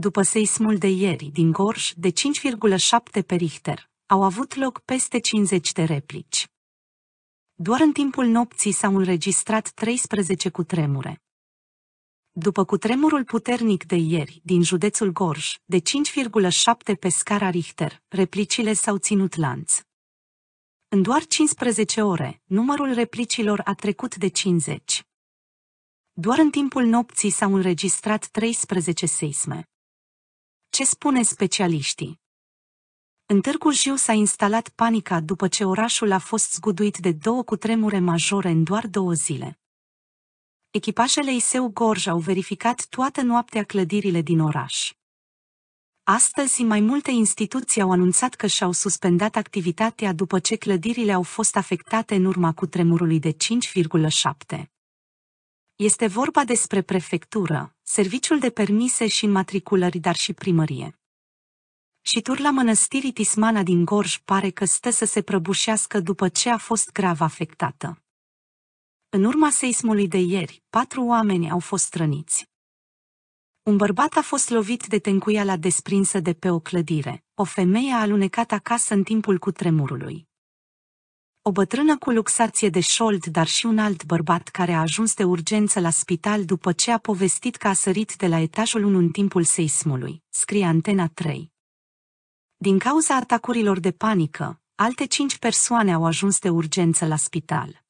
După seismul de ieri din Gorj de 5,7 pe Richter, au avut loc peste 50 de replici. Doar în timpul nopții s-au înregistrat 13 cutremure. După cutremurul puternic de ieri din județul Gorj, de 5,7 pe scara Richter, replicile s-au ținut lanț. În doar 15 ore, numărul replicilor a trecut de 50. Doar în timpul nopții s-au înregistrat 13 seisme. Ce spune specialiștii? În Târgu Jiu s-a instalat panica după ce orașul a fost zguduit de două cutremure majore în doar două zile. Echipajele Iseu Gorj au verificat toată noaptea clădirile din oraș. Astăzi, mai multe instituții au anunțat că și-au suspendat activitatea după ce clădirile au fost afectate în urma cutremurului de 5,7. Este vorba despre prefectură, serviciul de permise și înmatriculări, dar și primărie. Și turla mănăstirii Tismana din Gorj pare că stă să se prăbușească după ce a fost grav afectată. În urma seismului de ieri, patru oameni au fost răniți. Un bărbat a fost lovit de tencuiala desprinsă de pe o clădire. O femeie a alunecat acasă în timpul cutremurului. O bătrână cu luxație de șold, dar și un alt bărbat care a ajuns de urgență la spital după ce a povestit că a sărit de la etajul 1 în timpul seismului, scrie Antena 3. Din cauza atacurilor de panică, alte cinci persoane au ajuns de urgență la spital.